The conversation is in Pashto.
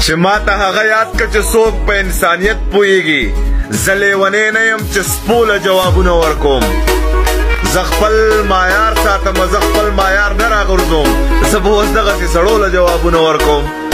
چې ما ته هغه یاد کړه چې څوک په انسانیت پوهیږي زه لیونی نه یم چې سپوله جوابونه ورکوم زه خپل معیار ساتم زه خپل معیار نه راغورځوم زه به اوس دغسې سړو له جوابونه ورکوم